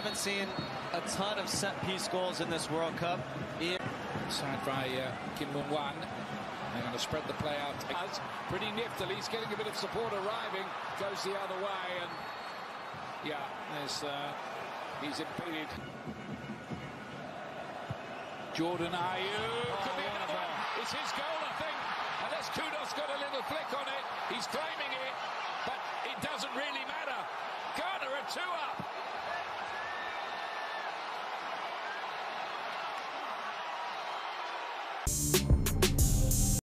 Haven't seen a ton of set piece goals in this World Cup. Side by uh, Kim Moon-hwan. They're going to spread the play out. Pretty niftily. He's getting a bit of support arriving. Goes the other way. And yeah, there's, uh, he's impeded. Jordan Ayew. Could be another one. It's his goal, I think. Unless Kudus got a little flick on it. He's claiming it. But it doesn't really matter. Ghana are two up. Peace.